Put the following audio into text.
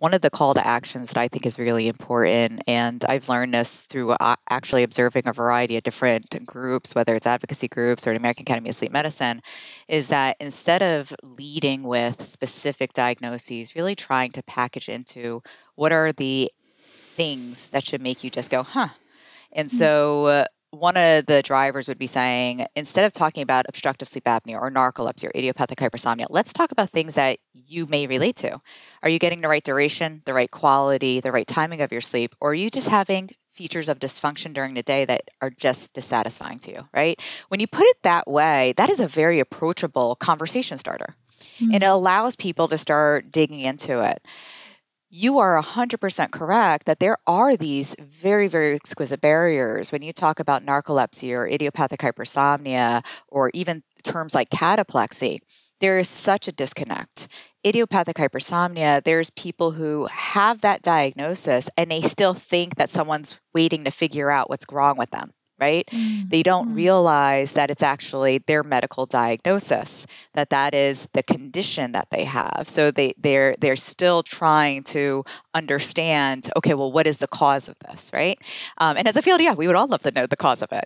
one of the call to actions that I think is really important, and I've learned this through uh, actually observing a variety of different groups, whether it's advocacy groups or the American Academy of Sleep Medicine, is that instead of leading with specific diagnoses, really trying to package into what are the things that should make you just go, huh. And Mm. so, uh, one of the drivers would be saying, instead of talking about obstructive sleep apnea or narcolepsy or idiopathic hypersomnia, let's talk about things that you may relate to. Are you getting the right duration, the right quality, the right timing of your sleep, or are you just having features of dysfunction during the day that are just dissatisfying to you, right? When you put it that way, that is a very approachable conversation starter. And it mm-hmm. allows people to start digging into it. You are 100% correct that there are these very, very exquisite barriers when you talk about narcolepsy or idiopathic hypersomnia or even terms like cataplexy. There is such a disconnect. Idiopathic hypersomnia, there's people who have that diagnosis and they still think that someone's waiting to figure out what's wrong with them, right? Mm. They don't Mm. realize that it's actually their medical diagnosis, that that is the condition that they have. So they they're they're still trying to understand, okay, well, what is the cause of this, right? Um, and as a field, yeah, we would all love to know the cause of it.